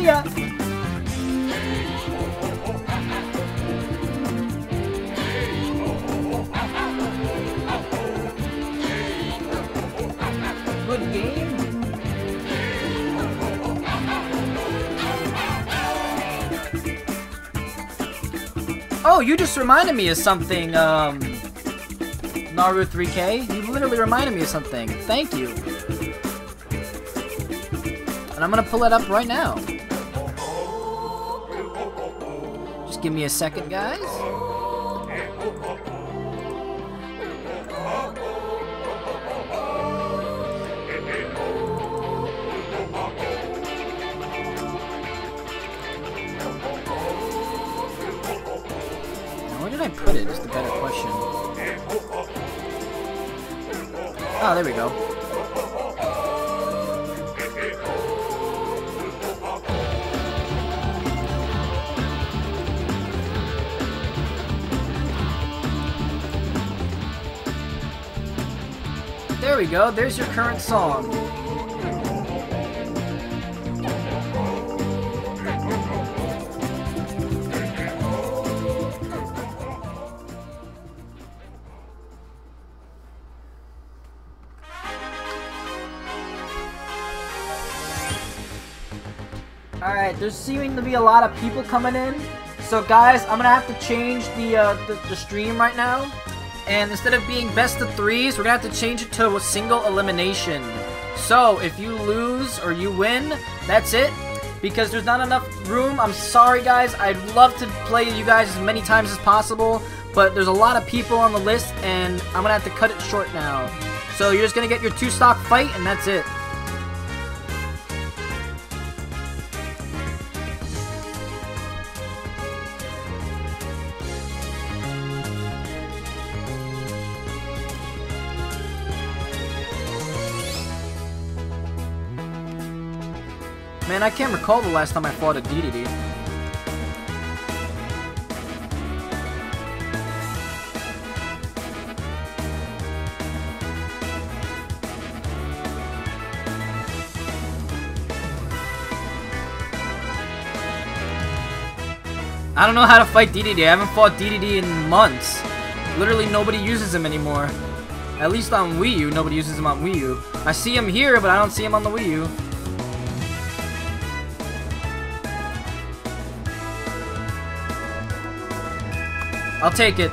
See ya. Good game. Oh, you just reminded me of something, um... Naru 3K. You literally reminded me of something. Thank you. And I'm gonna pull it up right now. Give me a second, guys. Where did I put it? Is the better question. Oh, there we go. We go. There's your current song. Alright, there's seeming to be a lot of people coming in. So guys, I'm gonna have to change the, uh, the, the stream right now. And instead of being best of threes, we're gonna have to change it to a single elimination. So, if you lose or you win, that's it. Because there's not enough room. I'm sorry, guys. I'd love to play you guys as many times as possible. But there's a lot of people on the list, and I'm gonna have to cut it short now. So, you're just gonna get your two stock fight, and that's it. Man, I can't recall the last time I fought a DDD. I don't know how to fight DDD. I haven't fought DDD in months. Literally nobody uses him anymore. At least on Wii U, nobody uses him on Wii U. I see him here, but I don't see him on the Wii U. I'll take it.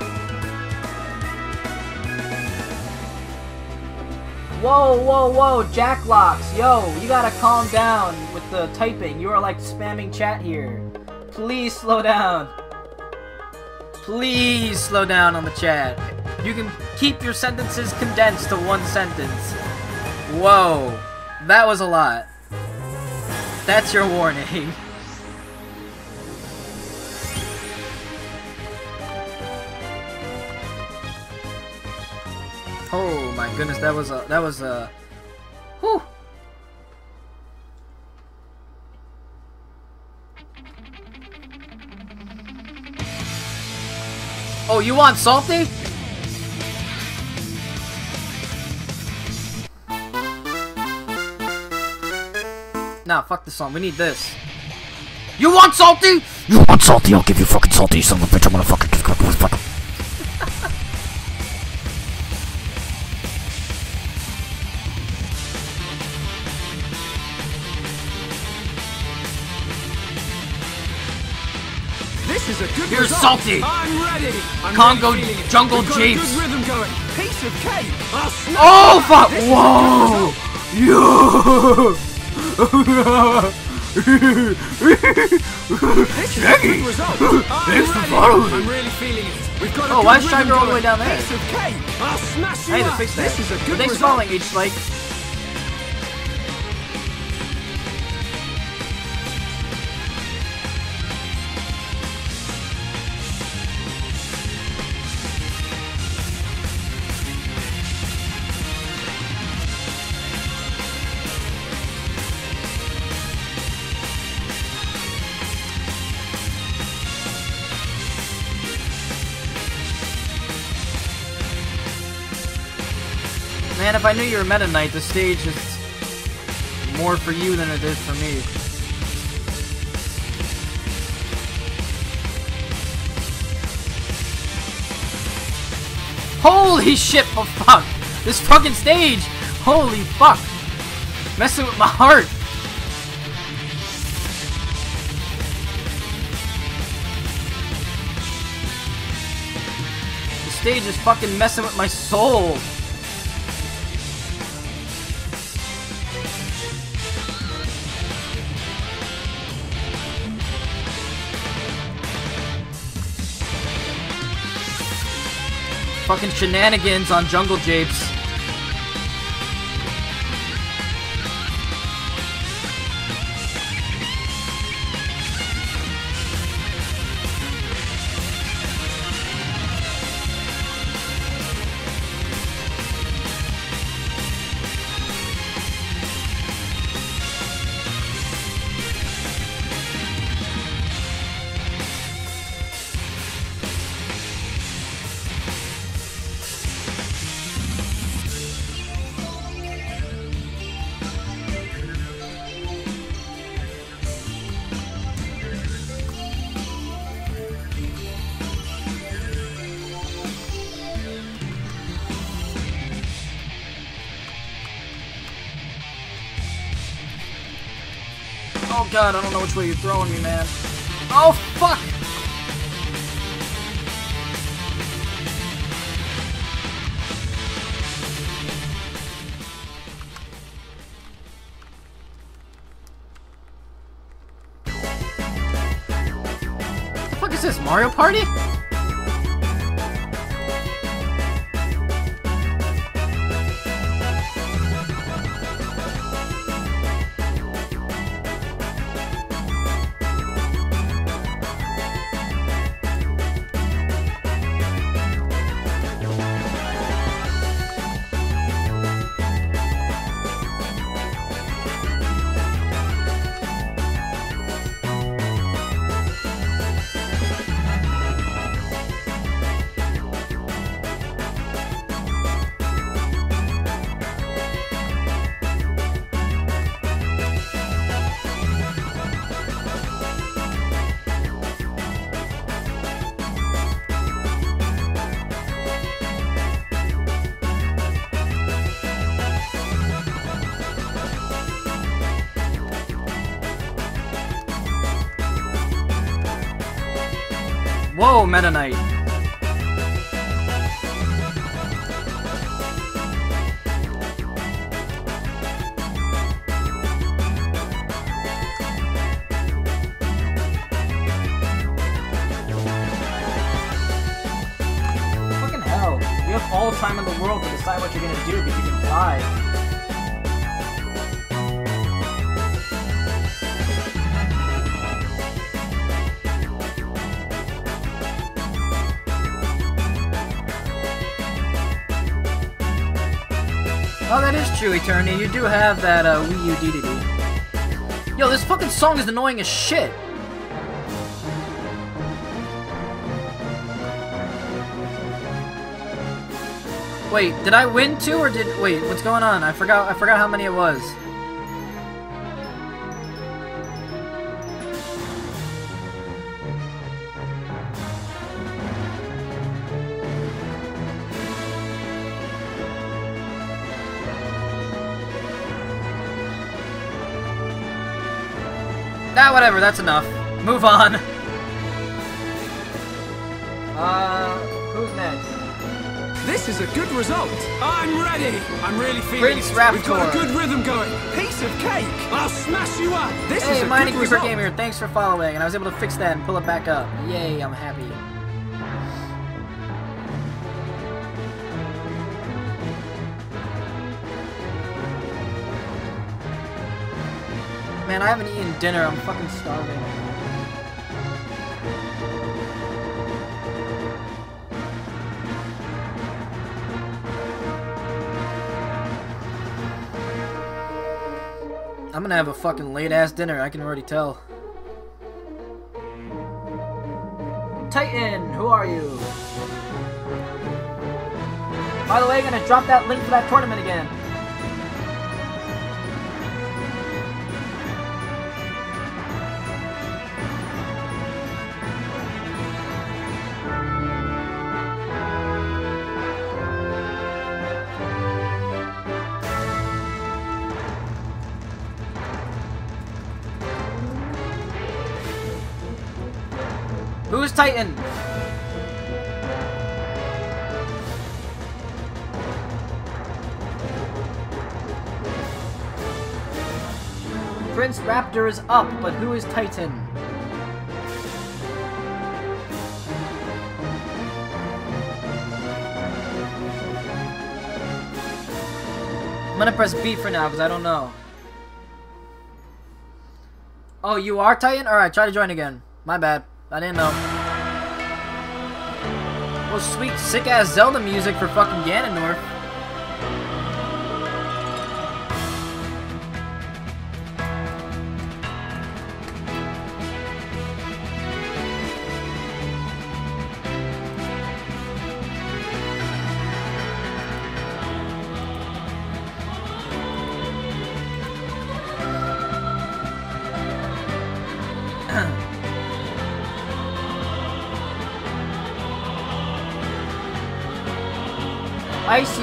Whoa, whoa, whoa, Jacklocks, yo, you gotta calm down with the typing. You are like spamming chat here. Please slow down. Please slow down on the chat. You can keep your sentences condensed to one sentence. Whoa, that was a lot. That's your warning. Oh my goodness, that was a that was a whew. Oh, you want salty? Nah, fuck this song. We need this. You want salty? You want salty? I'll give you fucking salty, you son of a bitch. I'm gonna fucking result. salty. I'm ready. I'm Congo it. jungle We've got a japes. good rhythm going. Piece of cake. I'll snap Oh fuck! This is a Whoa! This is a good result. I'm Thanks for ready. following. Really feeling it. We've got a Oh, why is Striker all the way down there? Piece of cake. I'll smash you Hey, the up. fix that. This is a good Thanks for following, H Man, if I knew you were Meta Knight, the stage is more for you than it is for me. Holy shit, oh fuck! This fucking stage! Holy fuck! Messing with my heart! The stage is fucking messing with my soul! Fucking shenanigans on Jungle Japes. God, I don't know which way you're throwing me, man. Oh fuck! What the fuck is this, Mario Party? Meta Knight. True, Eternity. You do have that uh, Wii U DDD. Yo, this fucking song is annoying as shit. Wait, did I win two or did wait? What's going on? I forgot. I forgot how many it was. Whatever. That's enough. Move on. Uh, who's next? This is a good result. I'm ready. I'm really feeling Prince it. Raptor. We've got a good rhythm going. Piece of cake. I'll smash you up. This is Hey, a Mining good Creeper result. Gamer, thanks for following, and I was able to fix that and pull it back up. Yay, I'm happy. Man, I haven't eaten dinner. I'm fucking starving. I'm gonna have a fucking late ass dinner, I can already tell. Titan, who are you? By the way, gonna drop that link for that tournament again. Titan? Prince Raptor is up, but who is Titan? I'm gonna press B for now, because I don't know. Oh, you are Titan? Alright, try to join again. My bad. I didn't know. Sweet, sick-ass Zelda music for fucking Ganondorf.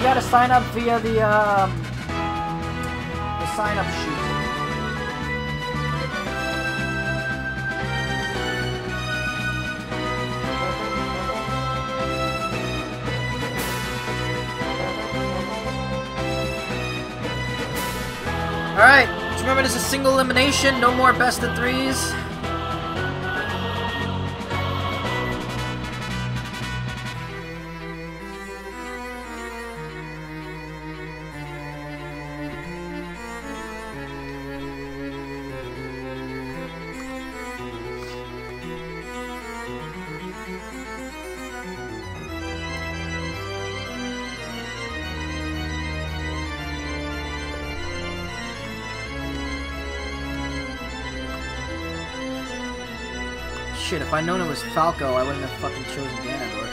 Gotta sign up via the, um, the sign up sheet. Alright, remember this is a single elimination, no more best of threes. If I'd known it was Falco, I wouldn't have fucking chosen Ganondorf.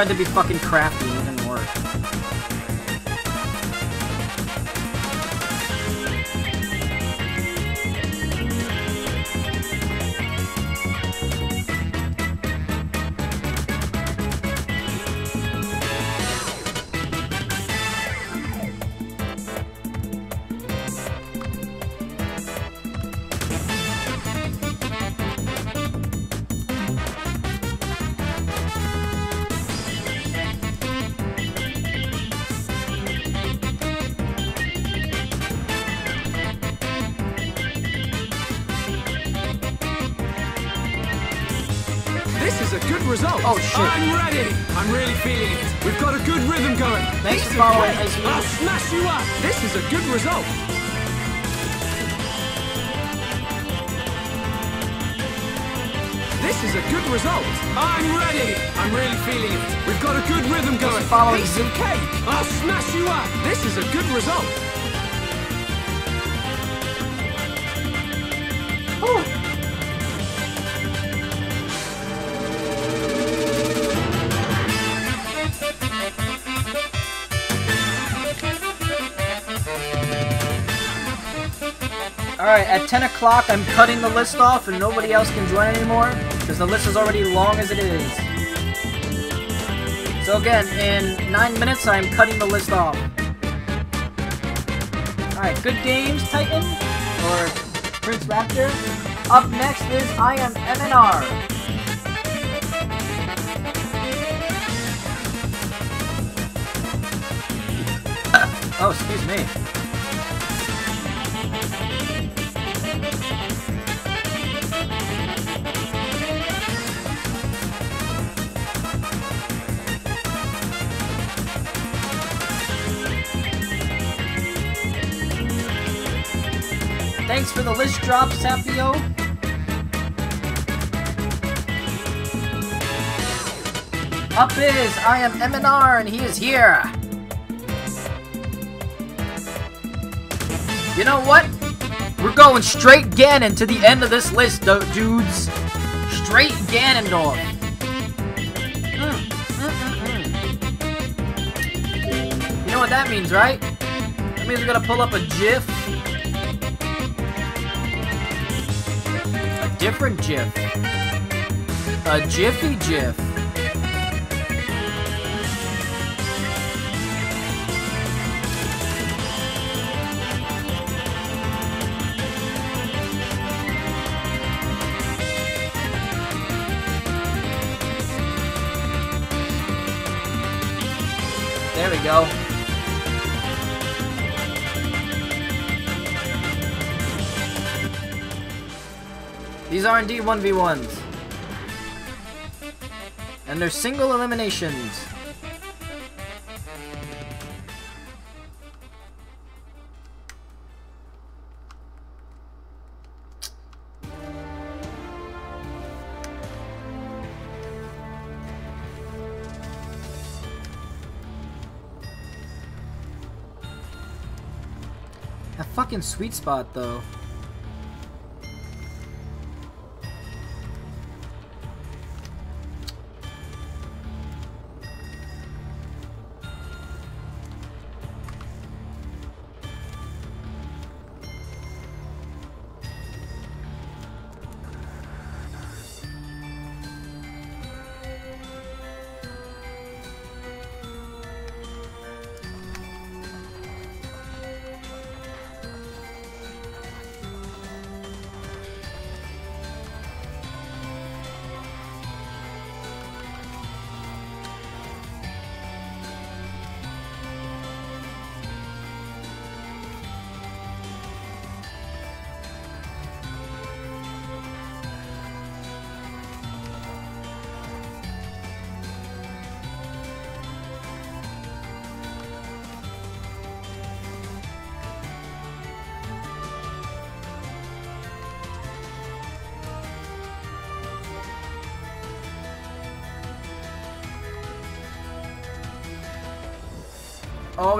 Tried to be fucking crafty a good result. Oh, shit. I'm ready. I'm really feeling it. We've got a good rhythm going. Thanks for following, Lou. I'll smash you up. This is a good result. This is a good result. I'm ready. I'm really feeling it. We've got a good rhythm going. following Piece of cake. I'll smash you up. This is a good result. Alright, at 10 o'clock, I'm cutting the list off and nobody else can join anymore because the list is already long as it is. So again, in 9 minutes, I'm cutting the list off. Alright, good games, Titan, or Prince Raptor. Up next is I Am MNR. Oh, excuse me. For the list drop, Sapio. Up is, I am MNR and he is here. You know what? We're going straight Ganon to the end of this list, dudes. Straight Ganondorf. Mm, mm, mm, mm. You know what that means, right? That means we're gonna pull up a GIF. Different GIF. A Jiffy GIF. There we go. These are indeed 1v1s. And they're single eliminations. That fucking sweet spot though.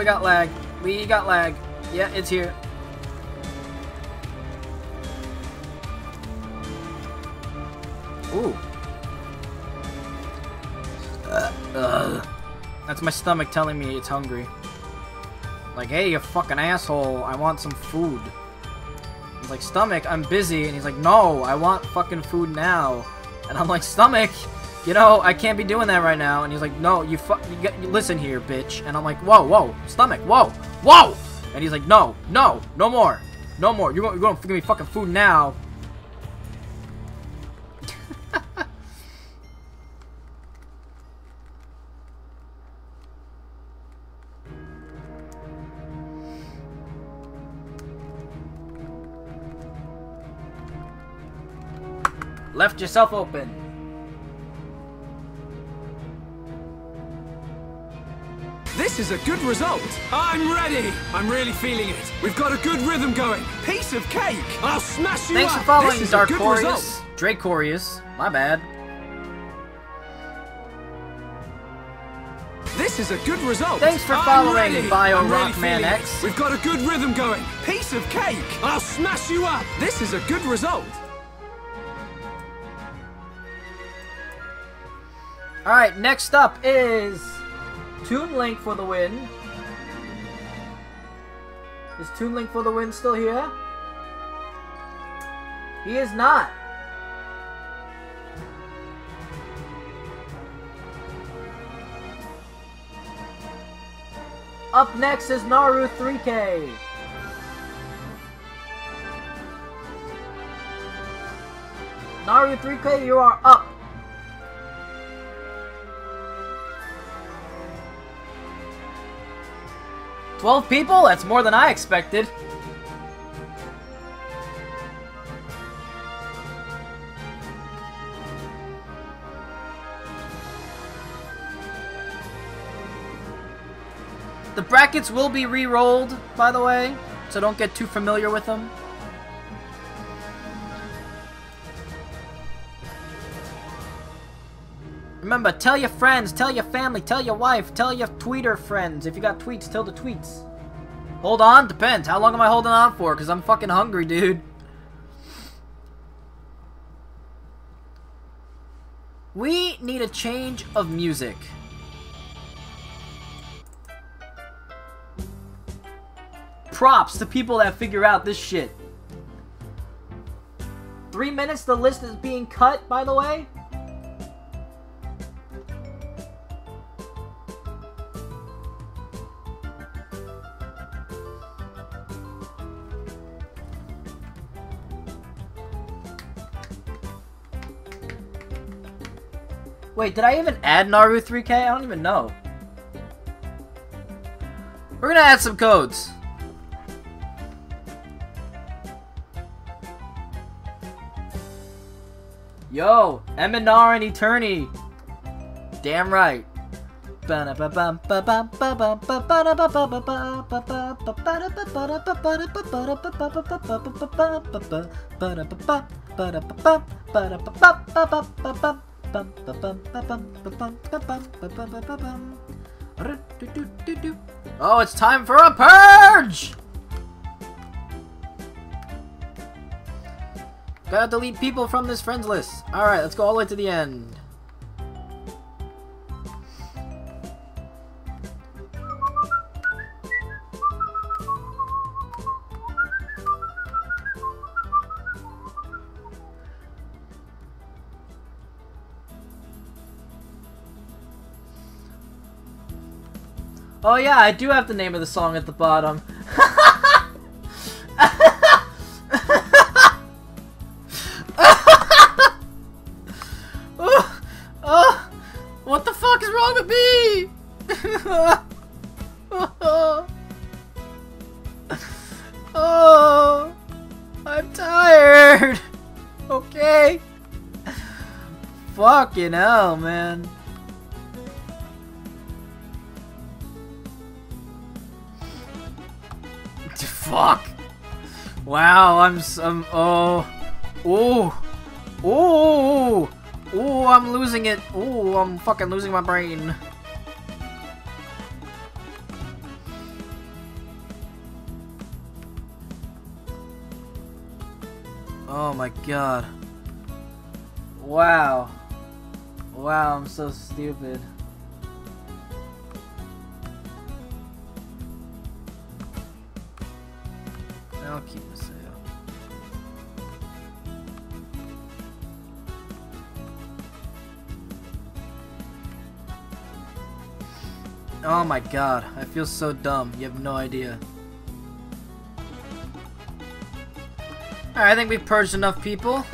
We got lag. We got lag. Yeah, it's here. Ooh. Uh. That's my stomach telling me it's hungry. Like, hey, you fucking asshole, I want some food. He's like, stomach, I'm busy. And he's like, no, I want fucking food now. And I'm like, stomach, you know, I can't be doing that right now. And he's like, no, you fuck, you, you listen here, bitch. And I'm like, whoa, whoa, stomach, whoa, whoa. And he's like, no, no, no more, no more. You're, you're gonna give me fucking food now. Left yourself open. This is a good result. I'm ready. I'm really feeling it. We've got a good rhythm going. Piece of cake. I'll smash you Thanks up. for following, this is Dark a good Corius. result. Dracorius. My bad. This is a good result. Thanks for I'm following, ready. Bio I'm really feeling it. X. We've got a good rhythm going. Piece of cake. I'll smash you up. This is a good result. Alright, next up is Toon Link for the win. Is Toon Link for the win still here? He is not. Up next is Naru 3K. Naru 3K, you are up. 12 people? That's more than I expected. The brackets will be re-rolled, by the way, so don't get too familiar with them. Remember, tell your friends, tell your family, tell your wife, tell your tweeter friends. If you got tweets, tell the tweets. Hold on, depends. How long am I holding on for? Because I'm fucking hungry, dude. We need a change of music. Props to people that figure out this shit. Three minutes, the list is being cut, by the way. Wait, did I even add Naru 3K? I don't even know. We're gonna add some codes. Yo, MNR and Eterni. Damn right. Oh, it's time for a purge! Gotta delete people from this friends list. Alright, let's go all the way to the end. Oh yeah, I do have the name of the song at the bottom. oh, oh, what the fuck is wrong with me? oh, I'm tired. Okay. Fucking hell, man. Wow, I'm some. Oh. Oh. Oh. Oh, I'm losing it. Oh, I'm fucking losing my brain. Oh my god. Wow. Wow, I'm so stupid. I'll keep the sale. Oh my god, I feel so dumb. You have no idea. I think we've purged enough people.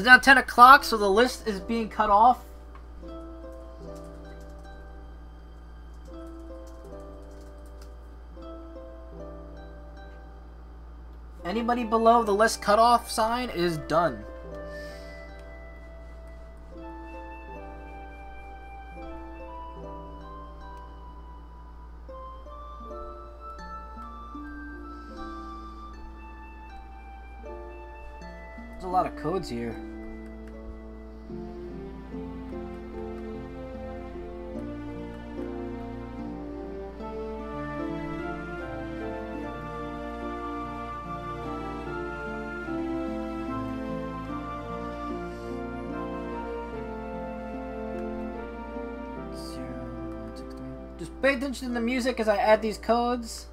It's now 10 o'clock, so the list is being cut off. Anybody below the list cutoff sign is done. There's a lot of codes here. Attention to the music as I add these codes.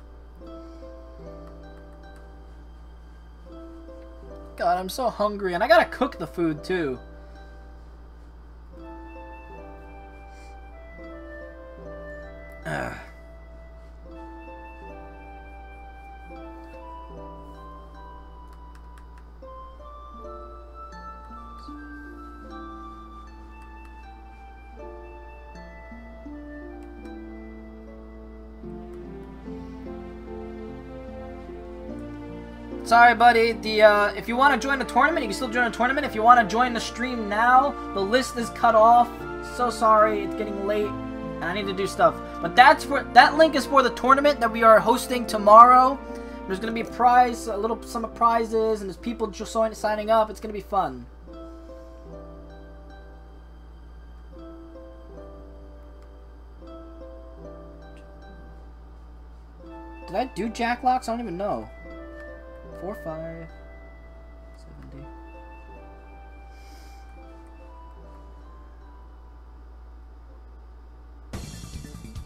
God, I'm so hungry, and I gotta cook the food too. Sorry, buddy. The uh, if you want to join the tournament, you can still join the tournament. If you want to join the stream now, the list is cut off. So sorry, it's getting late, and I need to do stuff. But that's for that link is for the tournament that we are hosting tomorrow. There's gonna be a prize, a little some prizes, and there's people just signing up. It's gonna be fun. Did I do Jacklocks? I don't even know. Four, five, seventy.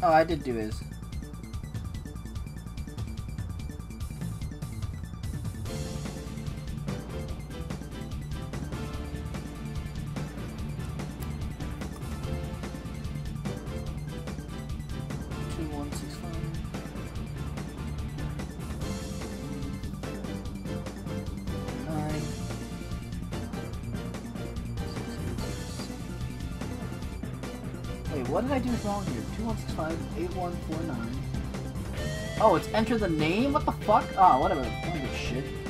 Oh, I did do his. 2165-8149. Oh, it's enter the name? What the fuck? Oh, whatever. I don't give a shit.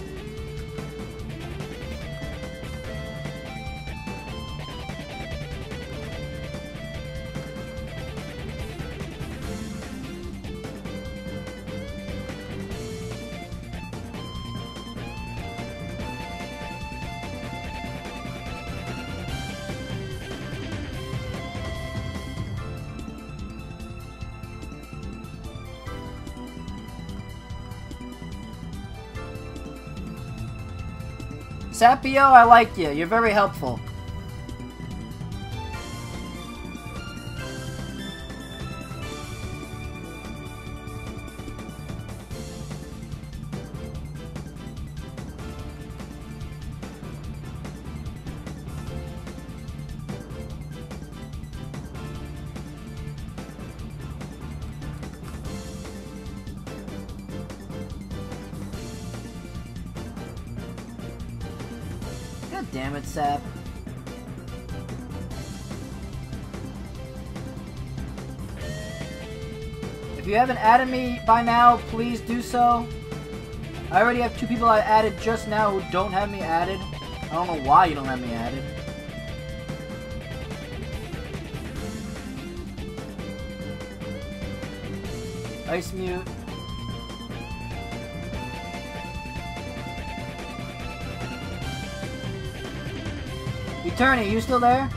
Sapio, I like you. You're very helpful. Haven't added me by now, please do so. I already have two people I added just now who don't have me added. I don't know why you don't have me added. Ice mute. Eternity, you still there?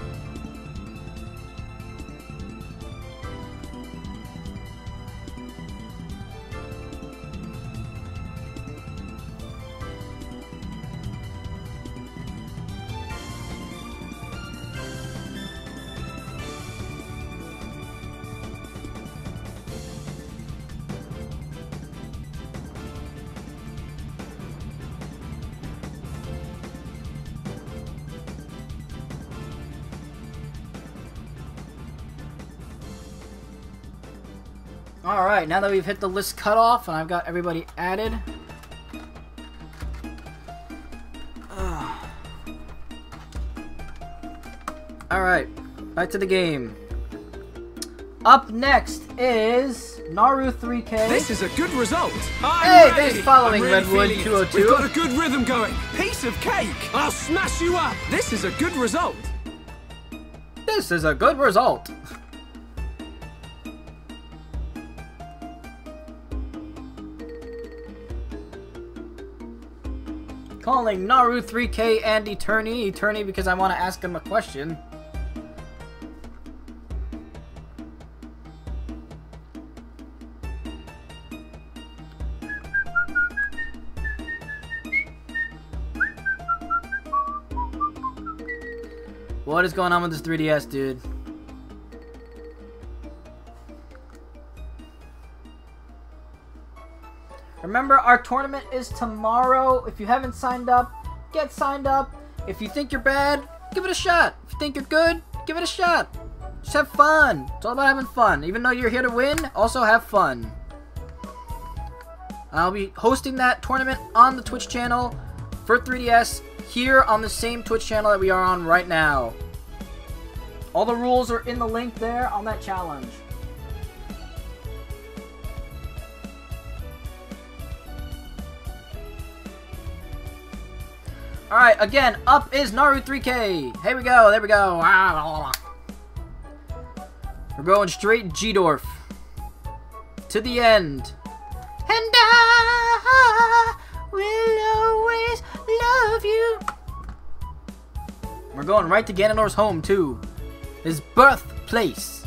Alright, now that we've hit the list cutoff and I've got everybody added. Alright, back to the game. Up next is Naru 3K. This is a good result. I'm hey, thanks following really Redwood 202. We've got a good rhythm going. Piece of cake. I'll smash you up. This is a good result. This is a good result. Calling Naru 3K and Eterni. Eterni because I want to ask him a question. What is going on with this 3DS, dude? Remember, our tournament is tomorrow. If you haven't signed up, get signed up. If you think you're bad, give it a shot. If you think you're good, give it a shot. Just have fun. It's all about having fun. Even though you're here to win, also have fun. I'll be hosting that tournament on the Twitch channel for 3DS here on the same Twitch channel that we are on right now. All the rules are in the link there on that challenge. Alright, again, up is Naru 3K. Here we go, there we go. Ah, We're going straight G-Dorf. To the end. And I will always love you. We're going right to Ganondorf's home, too. His birthplace.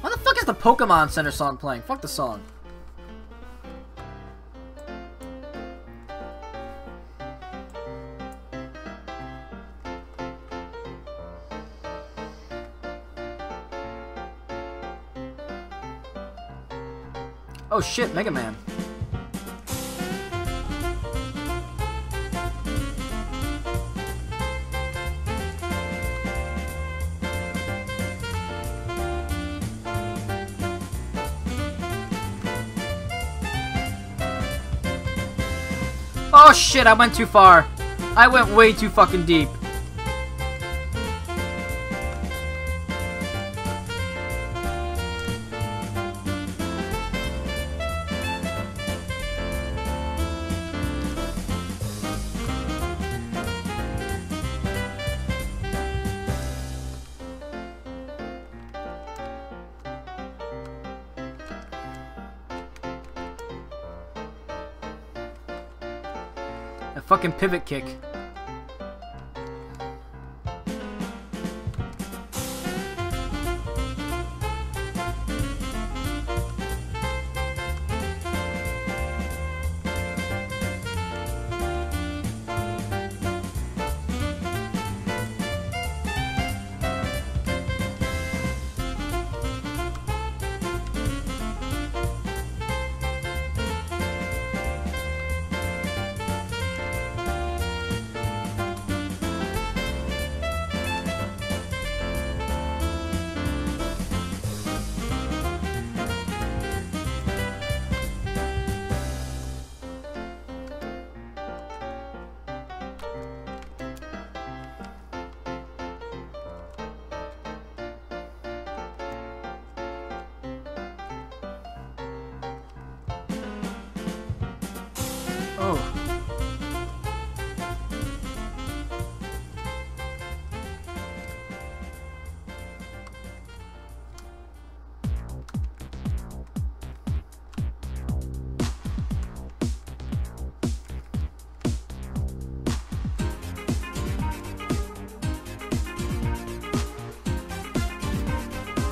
Why the fuck is the Pokemon Center song playing? Fuck the song. Oh shit, Mega Man. Oh shit, I went too far. I went way too fucking deep. Pivot kick.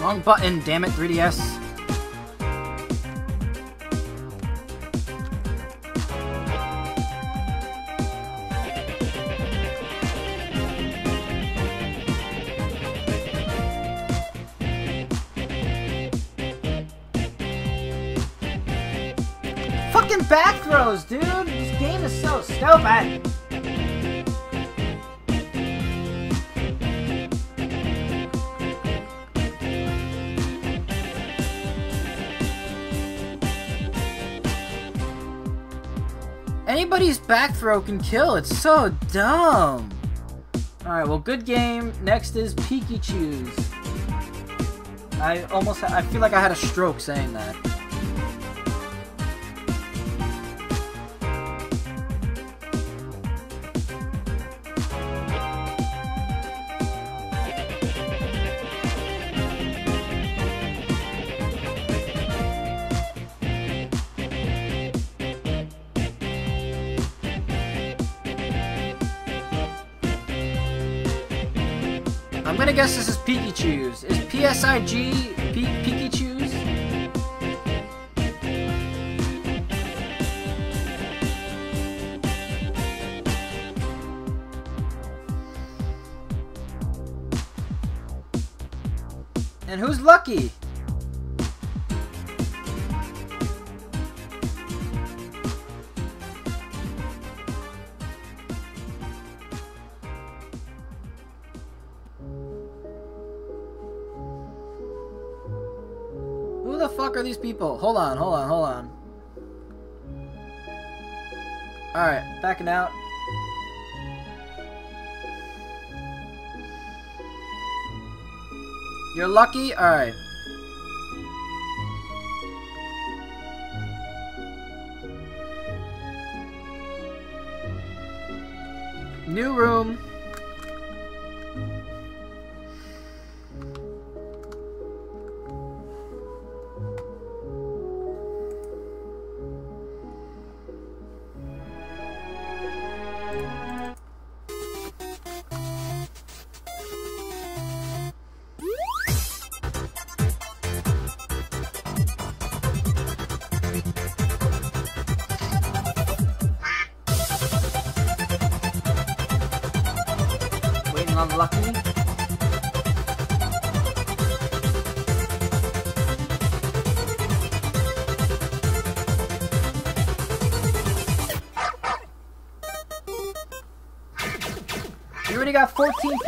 Wrong button, damn it, 3DS. Fucking back throws, dude! This game is so stupid! Anybody's back throw can kill. It's so dumb. Alright, well, good game. Next is Pikachu's. I almost, I feel like I had a stroke saying that. Is PSIG Pikachu's? And who's lucky? Who the fuck are these people? Hold on, hold on, hold on. Alright, backing out. You're lucky? Alright. New room.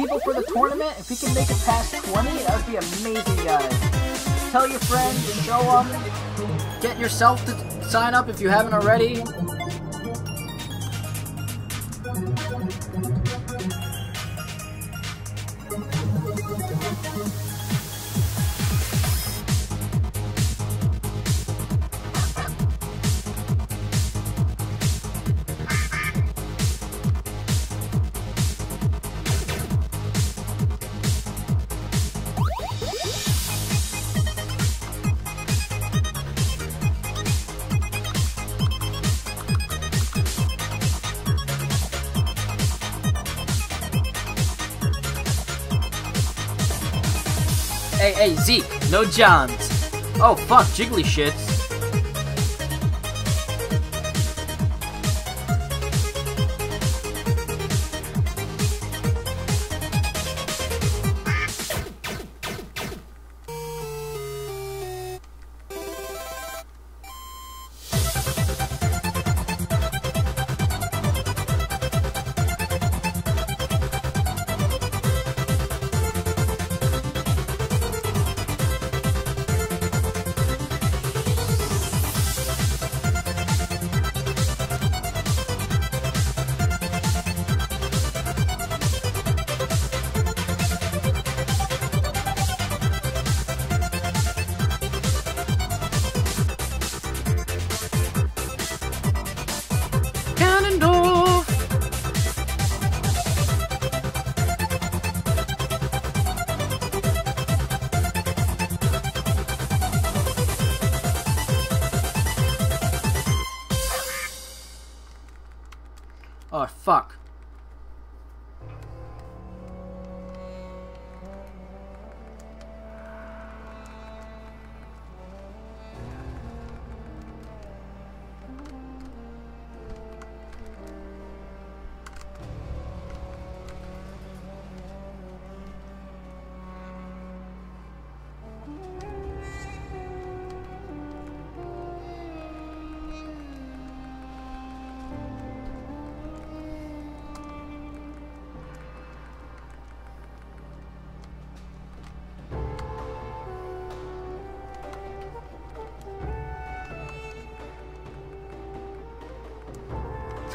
People for the tournament. If we can make it past 20, that would be amazing, guys. Tell your friends, show them. Get yourself to sign up if you haven't already. No Johns. Oh, fuck, jiggly shits.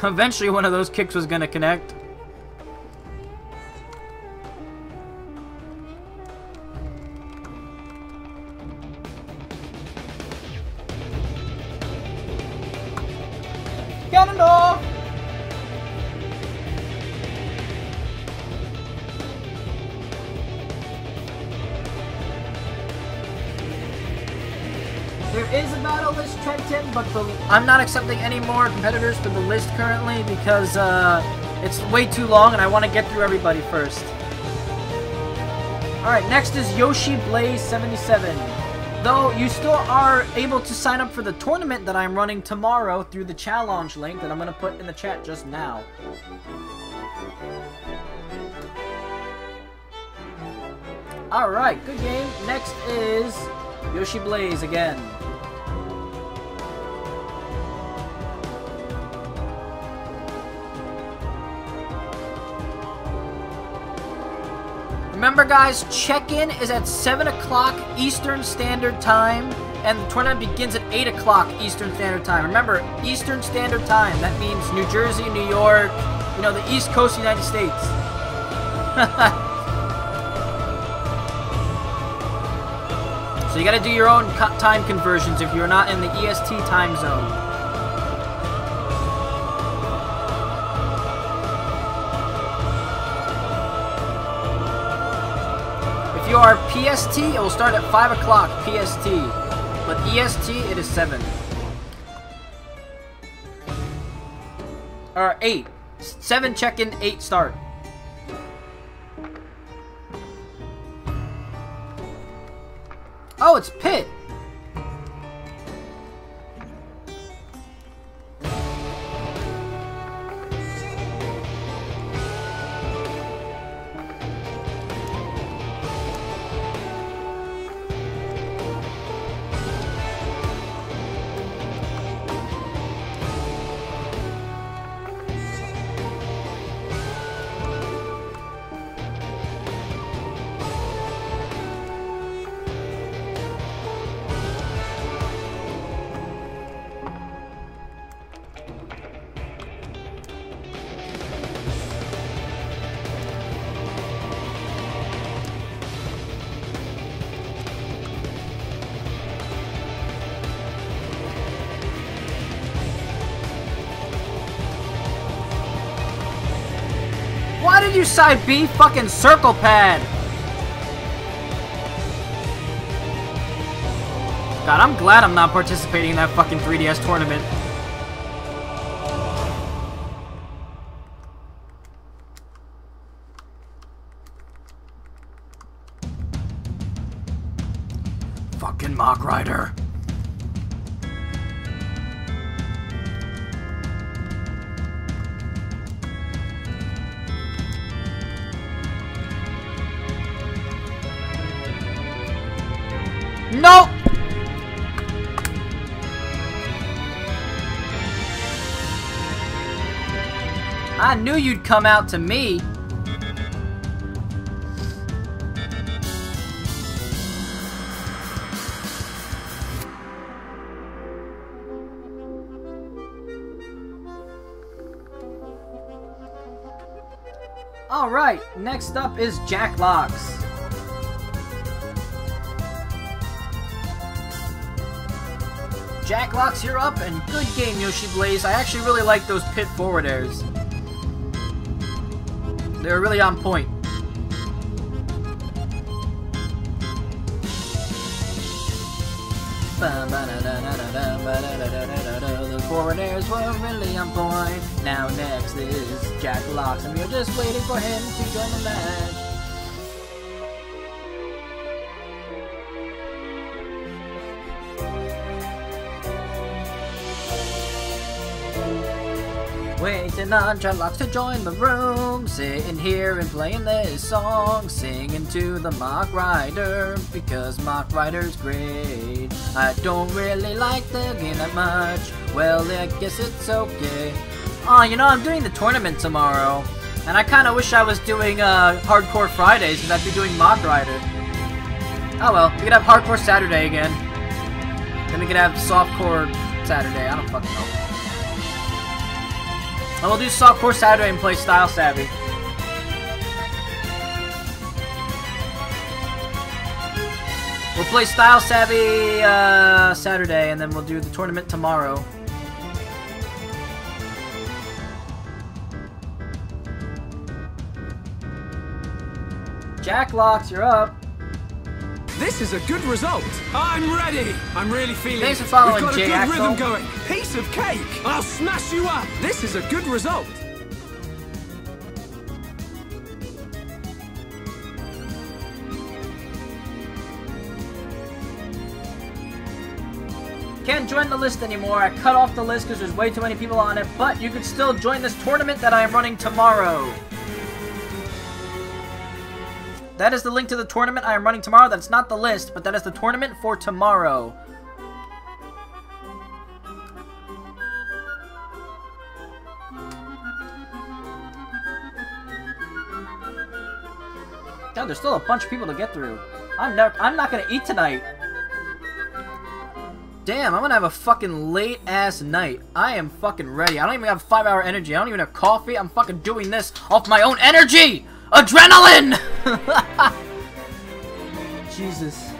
Eventually, one of those kicks was gonna connect. I'm not accepting any more competitors for the list currently because uh, it's way too long and I want to get through everybody first. Alright, next is Yoshi Blaze 77. Though you still are able to sign up for the tournament that I'm running tomorrow through the challenge link that I'm going to put in the chat just now. Alright, good game. Next is Yoshi Blaze again. Remember, guys, check-in is at 7 o'clock Eastern Standard Time, and the tournament begins at 8 o'clock Eastern Standard Time. Remember, Eastern Standard Time. That means New Jersey, New York, you know, the East Coast United States. so you gotta do your own time conversions if you're not in the EST time zone. You are PST, it will start at 5 o'clock PST. But EST, it is 7. Or 8. 7 check-in, 8 start. Oh, it's Pit! Side B fucking circle pad? God, I'm glad I'm not participating in that fucking 3DS tournament. Fucking Mach Rider. Nope! I knew you'd come out to me. Alright, next up is Jacklocks. Jacklocks, you're up, and good game, Yoshi Blaze. I actually really like those pit forward airs. They're really on point. The forward airs were really on point. Now next is Jacklocks, and we're just waiting for him to join the match. Waiting on Jacklocks to join the room, sitting here and playing this song, singing to the Mach Rider, because Mach Rider's great. I don't really like the game that much, well, I guess it's okay. Oh, you know, I'm doing the tournament tomorrow, and I kinda wish I was doing, uh, Hardcore Fridays, because I'd be doing Mach Rider. Oh well, we could have Hardcore Saturday again. Then we could have Softcore Saturday, I don't fucking know. And we'll do Softcore Saturday and play Style Savvy. We'll play Style Savvy uh, Saturday, and then we'll do the tournament tomorrow. Jacklocks, you're up. This is a good result. I'm ready. I'm really feeling Thanks it. for following, We've got Jay a good Axel. rhythm going. Piece of cake. I'll smash you up. This is a good result. Can't join the list anymore. I cut off the list because there's way too many people on it, but you can still join this tournament that I am running tomorrow. That is the link to the tournament I am running tomorrow. That's not the list, but that is the tournament for tomorrow. God, there's still a bunch of people to get through. I'm never, I'm not gonna eat tonight. Damn, I'm gonna have a fucking late ass night. I am fucking ready. I don't even have five hour energy. I don't even have coffee. I'm fucking doing this off my own energy! Adrenaline! Jesus.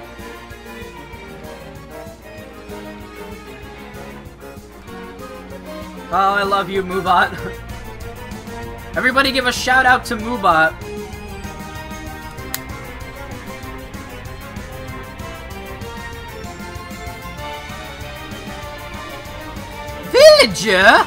Oh, I love you, Mubot. Everybody give a shout out to Mubot. Villager?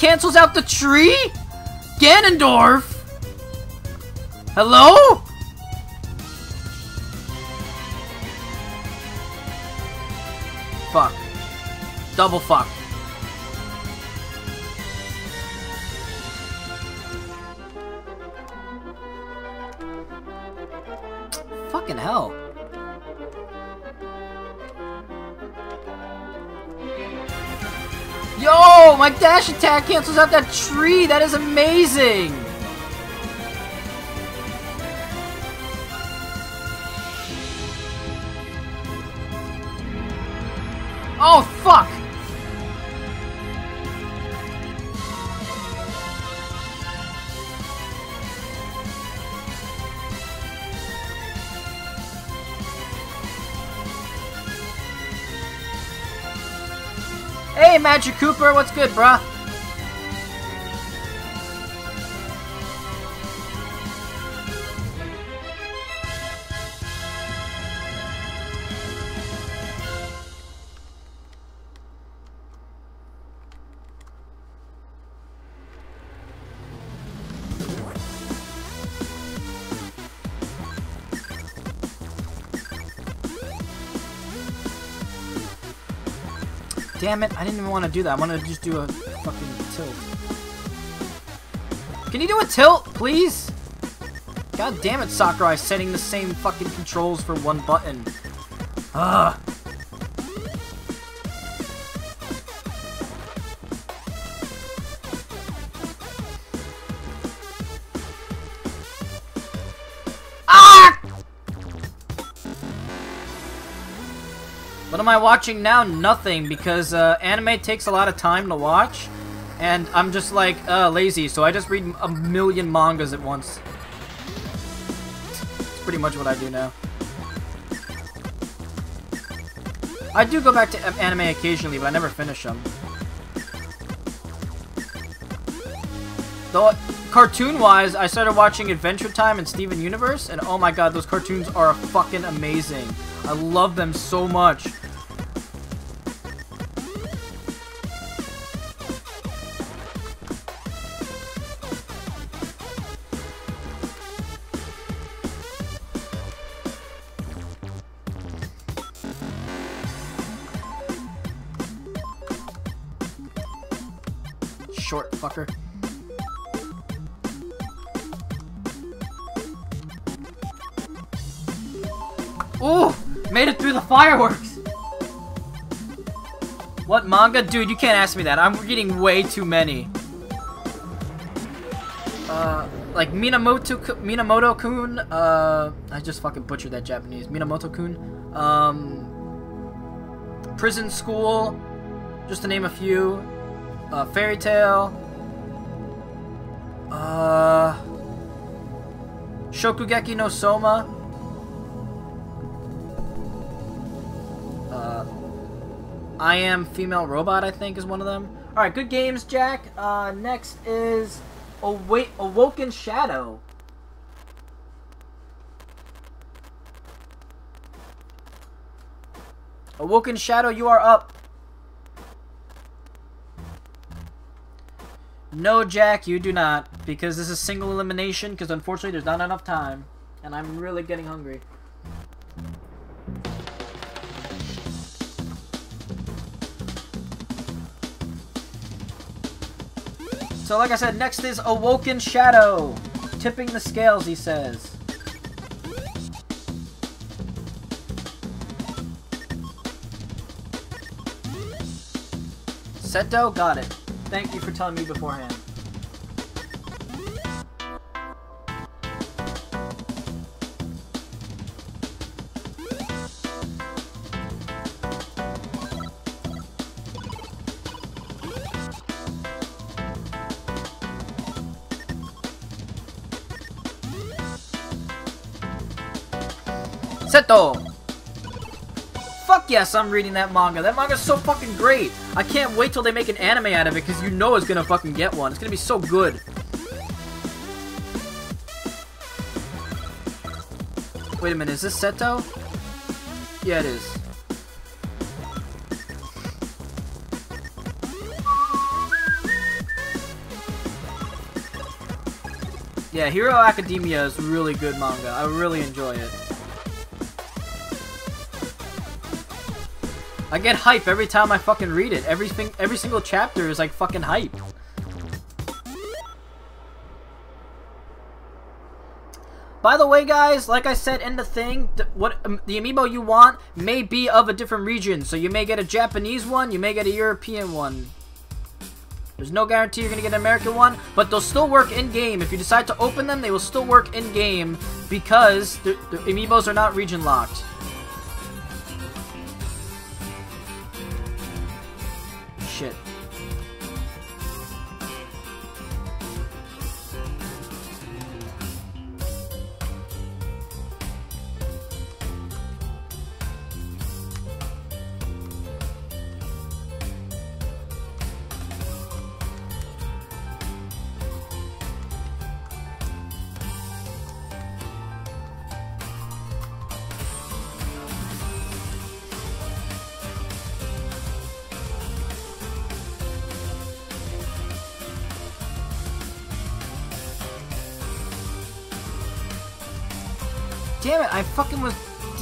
Cancels out the tree? Ganondorf? Hello? Fuck. Double fuck. Fucking hell. Yo, my dash attack cancels out that tree. That is amazing. Oh, Magic Cooper, what's good, bruh? Damn it, I didn't even want to do that. I wanted to just do a fucking tilt. Can you do a tilt, please? God damn it, Sakurai, setting the same fucking controls for one button. Ugh. I watching now? Nothing, because uh, anime takes a lot of time to watch, and I'm just like uh, lazy, so I just read a million mangas at once. It's pretty much what I do now. I do go back to anime occasionally, but I never finish them. Though, cartoon-wise, I started watching Adventure Time and Steven Universe, and oh my god, those cartoons are fucking amazing. I love them so much. Fireworks! What manga? Dude, you can't ask me that. I'm reading way too many. Uh, like Minamoto Minamoto-kun, uh, I just fucking butchered that Japanese. Minamoto-kun, um, Prison School, just to name a few. Uh, Fairy Tail, uh, Shokugeki no Soma, uh, I Am Female Robot, I think, is one of them. Alright, good games, Jack. Uh, next is Awa Awoken Shadow. Awoken Shadow, you are up. No, Jack, you do not. Because this is single elimination, because unfortunately there's not enough time. And I'm really getting hungry. So like I said, next is Awoken Shadow. Tipping the scales, he says. Seto, got it. Thank you for telling me beforehand. Seto! Fuck yes, I'm reading that manga. That manga's so fucking great. I can't wait till they make an anime out of it because you know it's gonna fucking get one. It's gonna be so good. Wait a minute, is this Seto? Yeah, it is. Yeah, Hero Academia is really good manga. I really enjoy it. I get hype every time I fucking read it. Everything, every single chapter is like fucking hype. By the way, guys, like I said in the thing, th what um, the amiibo you want may be of a different region. So you may get a Japanese one, you may get a European one. There's no guarantee you're going to get an American one, but they'll still work in-game. If you decide to open them, they will still work in-game because the, the amiibos are not region locked.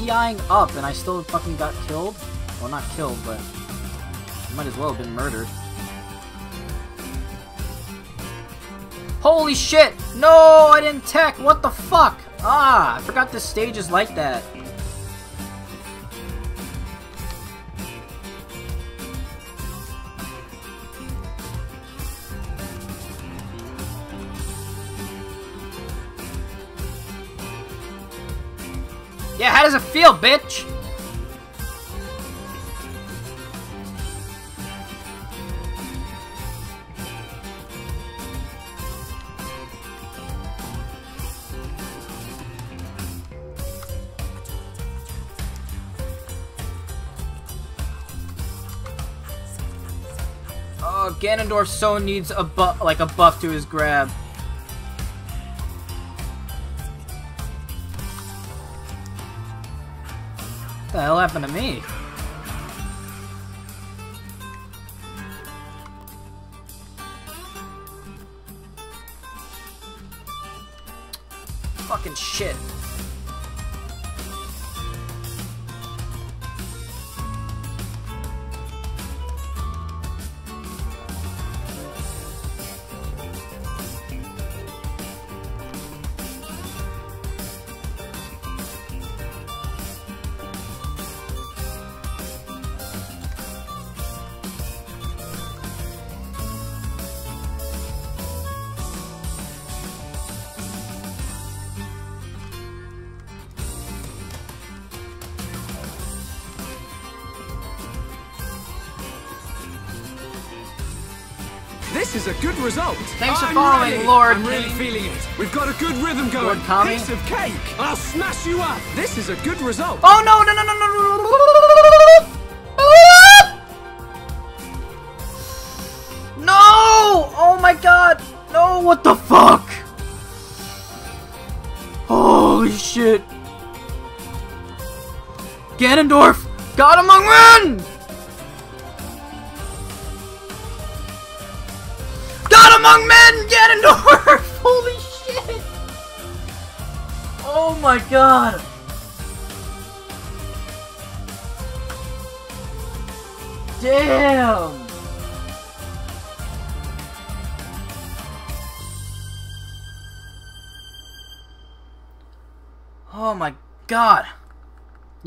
DIing up and I still fucking got killed. Well, not killed, but I might as well have been murdered. Holy shit! No, I didn't tech! What the fuck? Ah, I forgot this stage is like that. Feel, bitch? Oh, Ganondorf so needs a buff, like a buff to his grab. The hell happened to me? Is a good result. Thanks for I'm following, ready. Lord I'm really feeling it. We've got a good rhythm going. Lord Piece of cake. I'll smash you up. This is a good result. Oh no no no no no no! No! Oh my god! No! What the fuck? Holy shit! Ganondorf!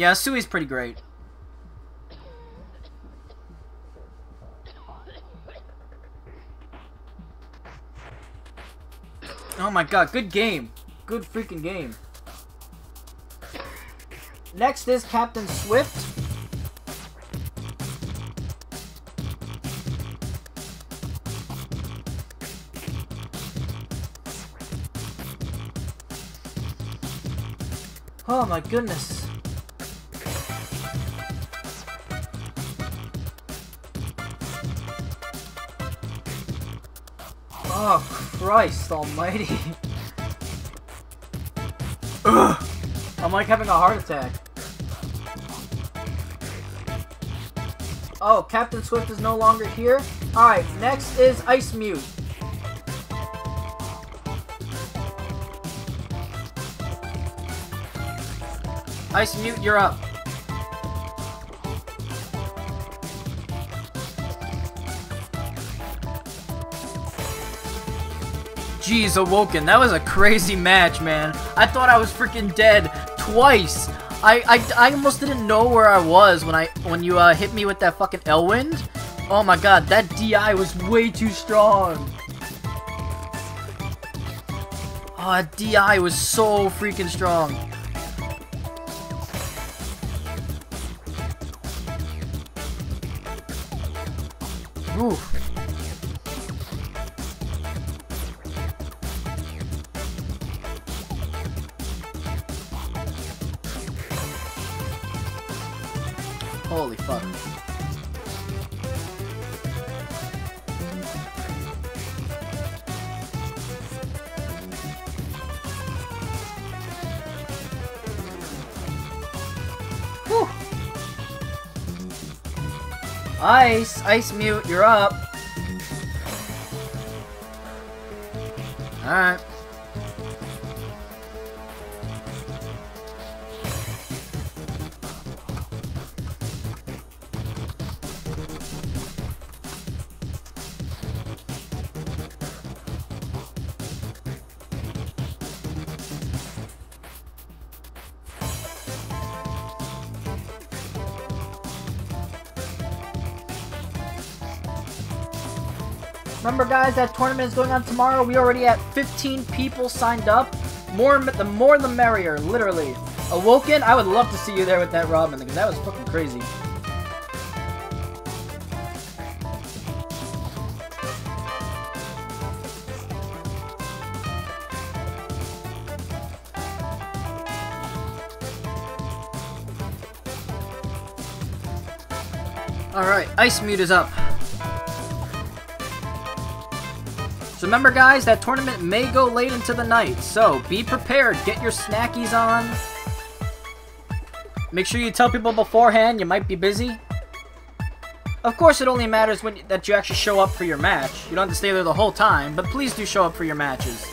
Yeah, Sui's pretty great. Oh my god, good game. Good freaking game. Next is Captain Swift. Oh my goodness. Christ almighty. Ugh. I'm like having a heart attack. Oh, Captain Swift is no longer here? Alright, next is Ice Mute. Ice Mute, you're up. Jeez, Awoken, that was a crazy match, man. I thought I was freaking dead twice. I, I, I almost didn't know where I was when I when you uh, hit me with that fucking Elwind. Oh my god, that DI was way too strong. Oh, that DI was so freaking strong. Ice! Mute, you're up! Guys, that tournament is going on tomorrow. We already have 15 people signed up. More, the more the merrier, literally. Awoken, I would love to see you there with that Robin, because that was fucking crazy. Alright, Ice Mute is up. So remember guys, that tournament may go late into the night, so be prepared, get your snackies on. Make sure you tell people beforehand you might be busy. Of course, it only matters when that you actually show up for your match. You don't have to stay there the whole time, but please do show up for your matches.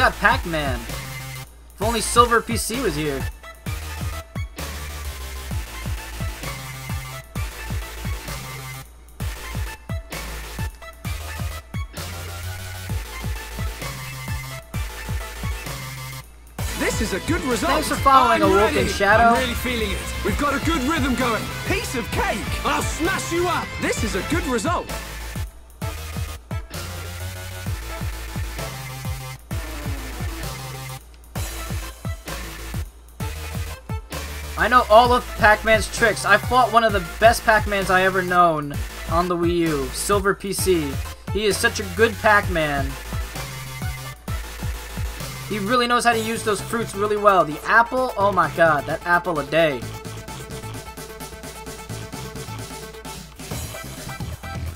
Got Pac-Man. If only Silver PC was here. This is a good result. Thanks for following, I'm Awoken ready. Shadow. I'm really feeling it. We've got a good rhythm going. Piece of cake. I'll smash you up. This is a good result. I know all of Pac-Man's tricks. I fought one of the best Pac-Mans I ever known on the Wii U, Silver PC. He is such a good Pac-Man. He really knows how to use those fruits really well. The apple, oh my god, that apple a day.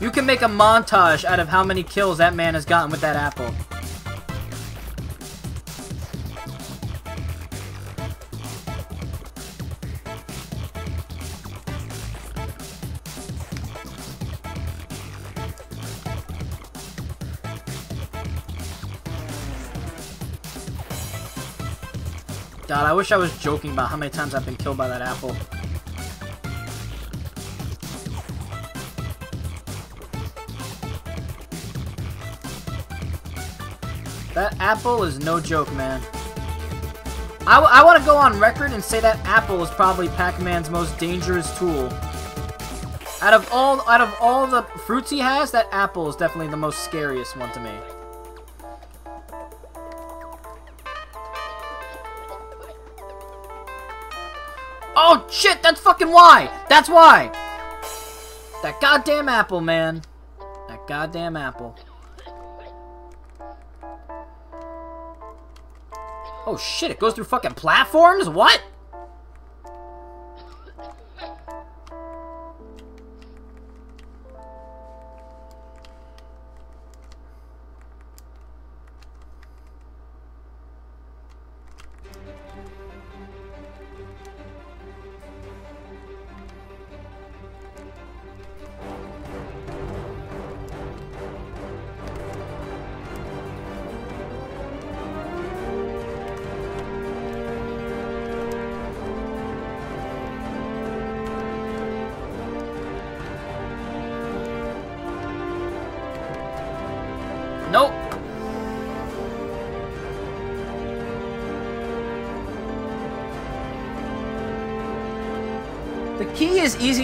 You can make a montage out of how many kills that man has gotten with that apple. God, I wish I was joking about how many times I've been killed by that apple. That apple is no joke, man. I, I want to go on record and say that apple is probably Pac-Man's most dangerous tool. Out of all out of all the fruits he has, that apple is definitely the most scariest one to me. Oh shit, that's fucking why! That's why! That goddamn apple, man. That goddamn apple. Oh shit, it goes through fucking platforms? What?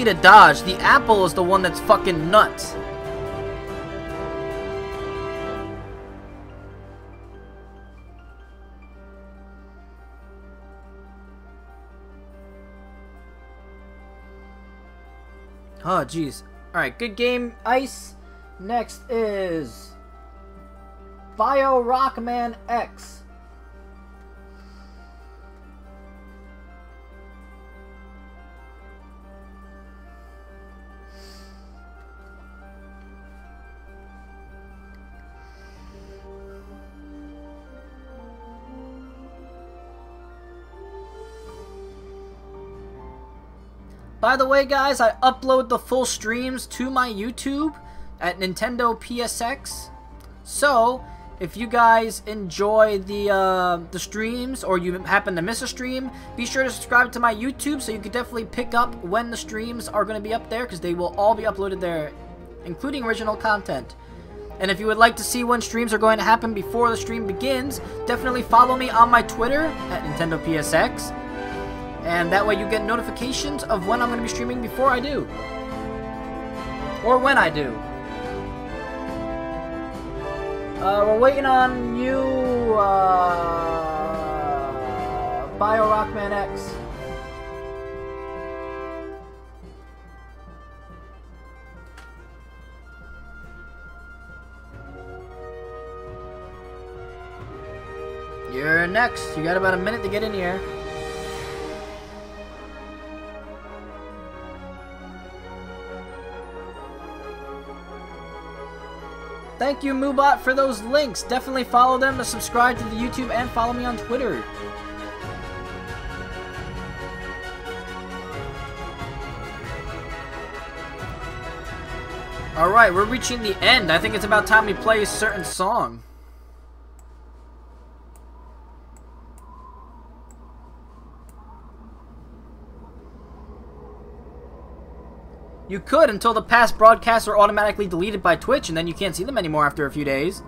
Easy to dodge. The apple is the one that's fucking nuts. Oh, jeez. Alright, good game, Ice. Next is... Bio Rockman X. By the way, guys, I upload the full streams to my YouTube at Nintendo PSX. So, if you guys enjoy the uh, the streams or you happen to miss a stream, be sure to subscribe to my YouTube so you can definitely pick up when the streams are going to be up there because they will all be uploaded there, including original content. And if you would like to see when streams are going to happen before the stream begins, definitely follow me on my Twitter at Nintendo PSX. And that way you get notifications of when I'm going to be streaming before I do. Or when I do. Uh, we're waiting on you, uh, Bio Rockman X. You're next. You got about a minute to get in here. Thank you, Moobot, for those links. Definitely follow them to subscribe to the YouTube and follow me on Twitter. Alright, we're reaching the end. I think it's about time we play a certain song. You could until the past broadcasts are automatically deleted by Twitch and then you can't see them anymore after a few days.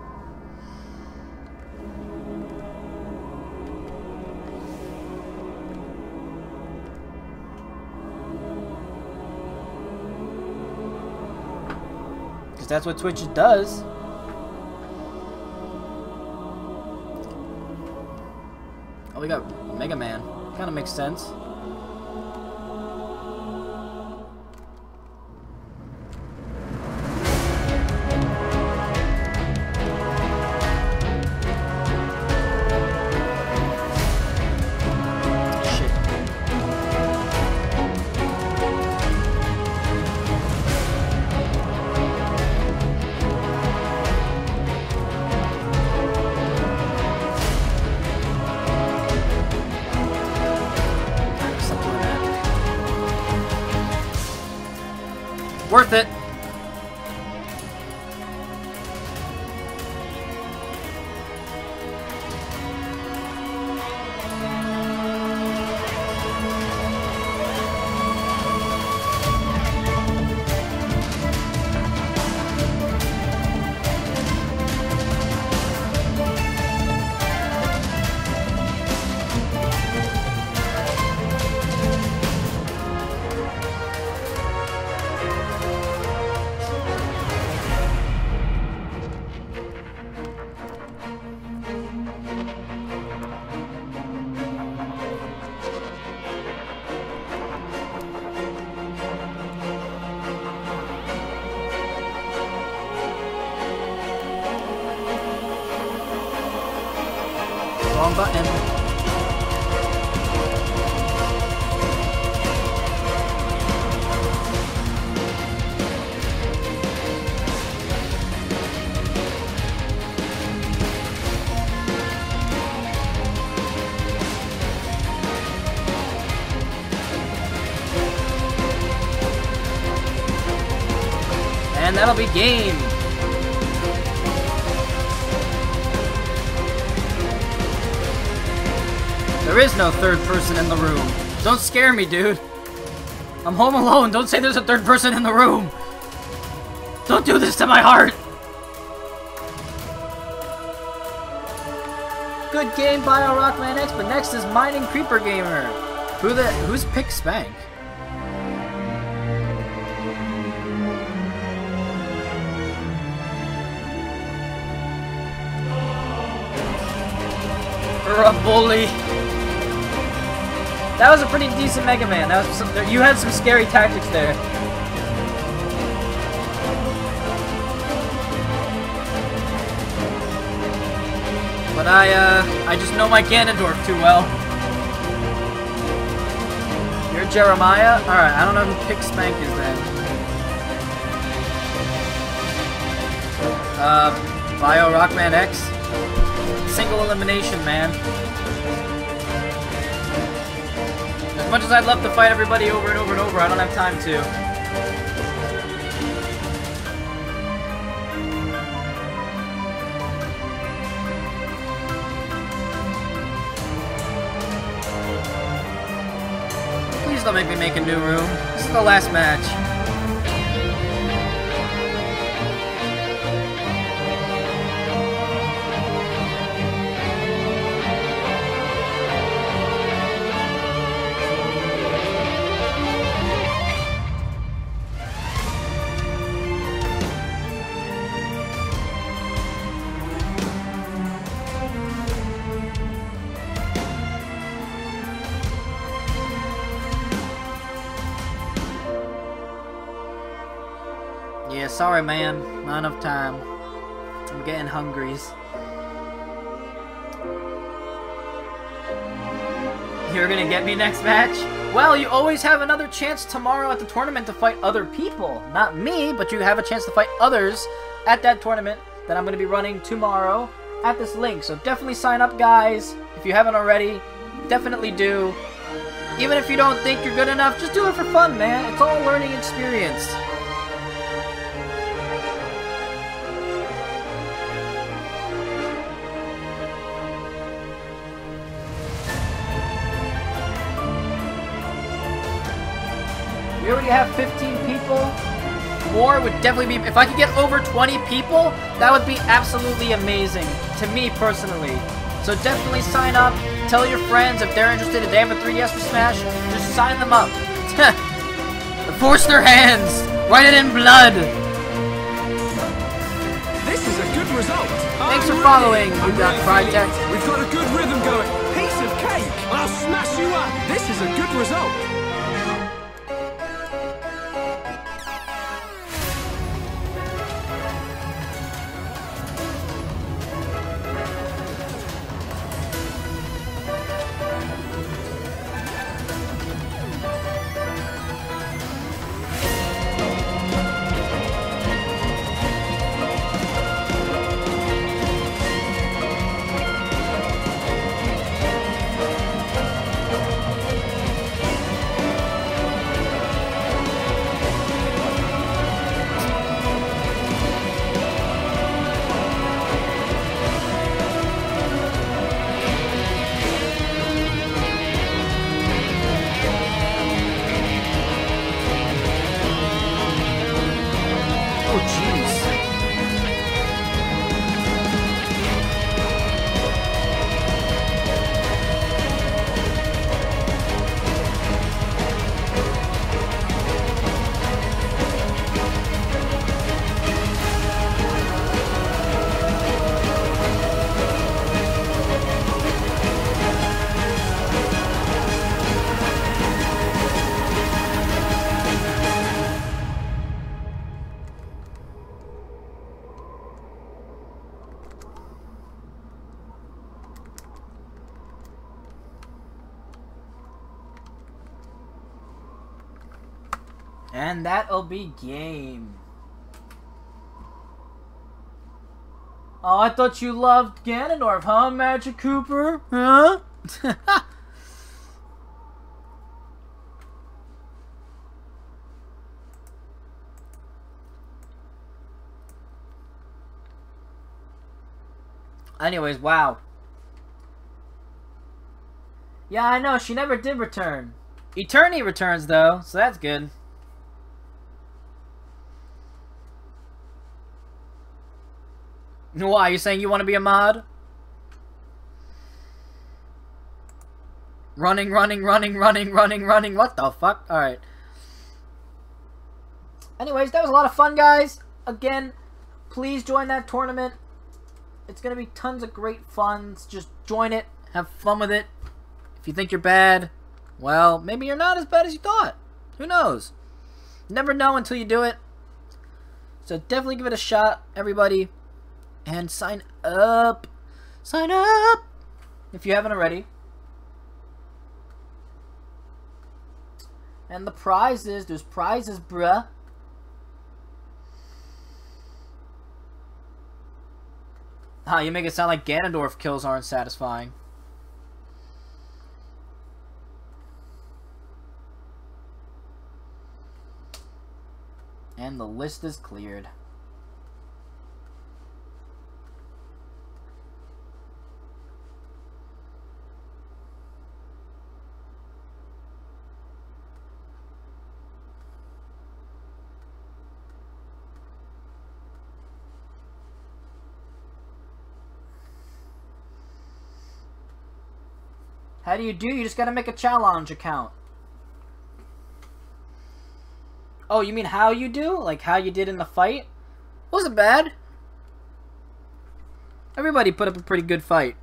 Because that's what Twitch does. Oh, we got Mega Man. Kind of makes sense. That'll be game. There is no third person in the room. Don't scare me, dude. I'm home alone. Don't say there's a third person in the room. Don't do this to my heart. Good game, Bio Rockman X, but next is Mining Creeper Gamer. Who the who's Pick Spank? Bully. That was a pretty decent Mega Man. That was some, you had some scary tactics there. But I, uh, I just know my Ganondorf too well. You're Jeremiah? Alright, I don't know who Pick Spank is then. Uh, Bio Rockman X? Single elimination, man. Much as I'd love to fight everybody over and over and over, I don't have time to. Please don't make me make a new room. This is the last match. Man. Not enough time. I'm getting hungries. You're gonna get me next match? Well, you always have another chance tomorrow at the tournament to fight other people. Not me, but you have a chance to fight others at that tournament that I'm gonna be running tomorrow at this link. So definitely sign up, guys. If you haven't already, definitely do. Even if you don't think you're good enough, just do it for fun, man. It's all a learning experience. More would definitely be... If I could get over 20 people, that would be absolutely amazing. To me, personally. So definitely sign up. Tell your friends if they're interested, if they have a 3DS for Smash, just sign them up. Force their hands. Write it in blood. This is a good result. Thanks I'm for following. We've got really Crytek. We've got a good rhythm going. Piece of cake. I'll smash you up. This is a good result. Be game. Oh, I thought you loved Ganondorf, huh, Magic Cooper? Huh? Anyways, wow. Yeah, I know, she never did return. Eterni returns, though, so that's good. Why, are you saying you want to be a mod? Running, running, running, running, running, running. What the fuck? Alright. Anyways, that was a lot of fun, guys. Again, please join that tournament. It's going to be tons of great fun. Just join it. Have fun with it. If you think you're bad, well, maybe you're not as bad as you thought. Who knows? Never know until you do it. So definitely give it a shot, everybody. And sign up. Sign up! If you haven't already. And the prizes, there's prizes, bruh. Huh, you make it sound like Ganondorf kills aren't satisfying. And the list is cleared. How do you do? You just gotta make a Challonge account. Oh, you mean how you do? Like how you did in the fight? Wasn't bad. Everybody put up a pretty good fight.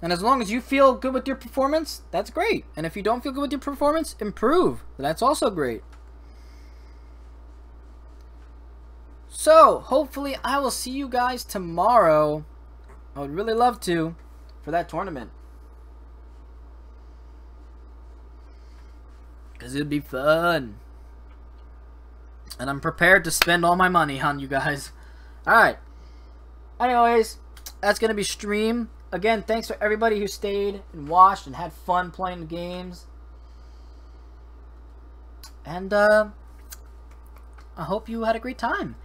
And as long as you feel good with your performance, that's great. And if you don't feel good with your performance, improve. That's also great. So, hopefully I will see you guys tomorrow I would really love to for that tournament. Because it'd be fun. And I'm prepared to spend all my money on you guys. Alright. Anyways, that's going to be stream. Again, thanks for everybody who stayed and watched and had fun playing the games. And, uh, I hope you had a great time.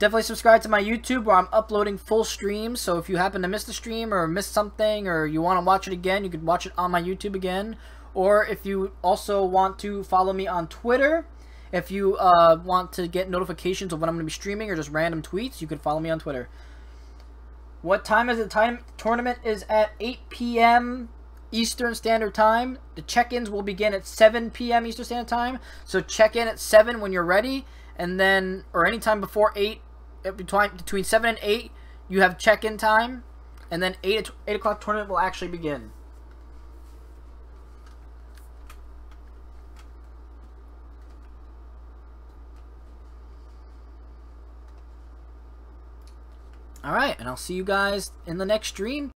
Definitely subscribe to my YouTube where I'm uploading full streams. So if you happen to miss the stream or miss something or you want to watch it again, you could watch it on my YouTube again. Or if you also want to follow me on Twitter, if you uh, want to get notifications of when I'm going to be streaming or just random tweets, you could follow me on Twitter. What time is the time? Tournament is at 8 p.m. Eastern Standard Time. The check-ins will begin at 7 p.m. Eastern Standard Time. So check in at 7 when you're ready. And then, or anytime before 8 Uh, between between seven and eight, you have check-in time, and then eight eight o'clock tournament will actually begin. Alright, and I'll see you guys in the next stream.